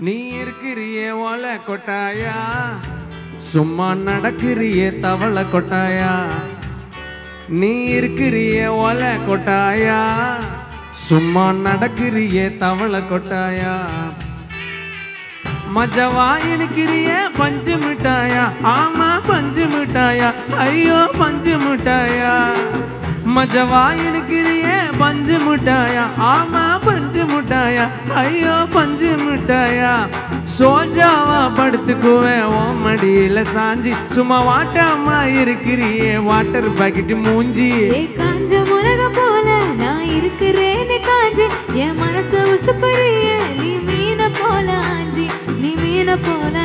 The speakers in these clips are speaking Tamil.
நீ இருக்கிறியே ஓலை கொட்டாயா? சும்மா நடக்கிறியே தவளை கொட்டாயா? நீ இருக்கிறியே ஓலை கொட்டாயா? சும்மா நடக்கிறியே தவளை கொட்டாயா? மஜவா இருக்கிறியே பஞ்சு மிட்டாயா? ஆமா பஞ்சு மிட்டாயா? ஐயோ பஞ்சு மிட்டாயா? மஜவா இருக்கிறியே பஞ்சு மிட்டாயா? ஆமா மிட்டாயா? ஐயோ பஞ்சு மிட்டாயா? சோஜாவா படுத்துக்குவேன் ஓ மடியில சாஞ்சி. சும்மா வாட்டாமா இருக்கிறியே வாட்டர் பாக்கெட் மூஞ்சி. காஞ்ச முருக போல நான் இருக்கிறேன்னு காஞ்சி. என் மனசு உசுப்பறிய நீ மீன போல ஆஞ்சி. நீ மீன போல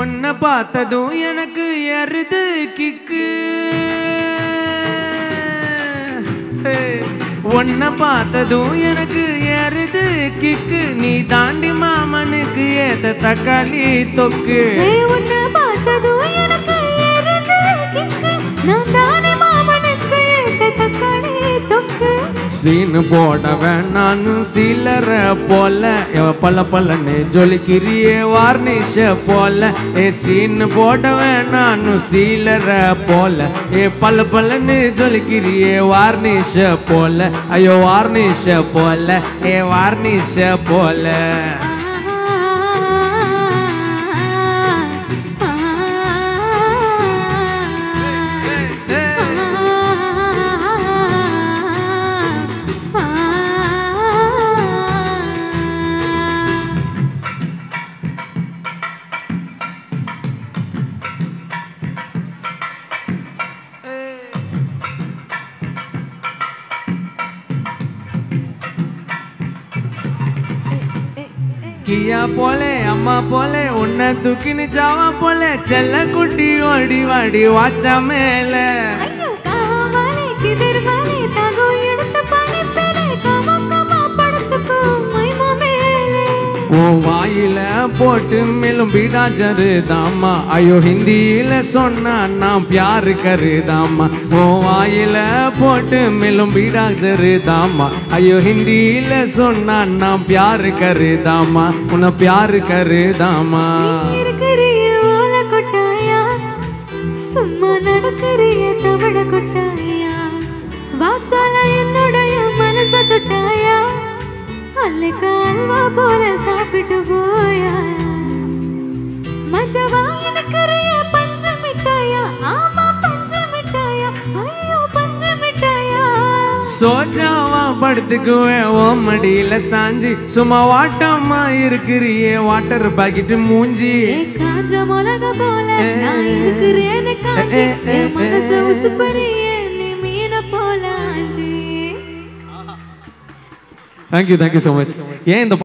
உன்னை பார்த்ததும் எனக்கு எருது கிக்கு. உன்னை பார்த்ததும் எனக்கு எருது கிக்கு. நீ தாண்டி மாமனுக்கு ஏத்த தக்காளி தொக்கு. உன்னை பார்த்ததும் சீனு போட வேணான்னு சிலர போல. பல பலன்னு ஜொலிக்கிறிய வார்னிஷ போல. ஏ சீனு போட வேணான்னு சீலர போல. ஏ பல பலன்னு ஜொலிக்கிறிய வார்னிஷ போல. ஐயோ வார்னிஷ போல. ஏ வார்னிஷ போல. கியா போல அம்மா போல உன்னை தூக்கின்னு ஜாவா போல செல்ல குட்டி ஓடி வாடி வாச்சா மேலே. உன் வாயில போட்டு மேலும் பீடா ஜருதாமா ஐயோ ஹிந்தியில சொன்னா நான் பியாரு கருதாமா உன் வாயில போட்டு மேலும் பீடா ஜருதாமா ஐயோ ஹிந்தியில சொன்னா நான் பியாரு கருதாமா உன்னை பியாரு கருதாமா சும்மா நடக்கிறிய தவள கொட்டாயா? வாச்சால என்னுடைய மனச தொட்டாயா? அல்லிக்க அல்வா போல சோஜாவா படுத்துக்குவேன். ஓ மடியில சாஞ்சி. சும்மா வாட்டமா இருக்கிறியே. வாட்டர் பாக்கெட் மூஞ்சி. காஞ்ச மிளக போல நான் இருக்கிறேன்னு காஞ்சி. மனச உசுப்பறிய. நீ மீன போல ஆஞ்சி. Thank you thank you so much ஏன் இந்த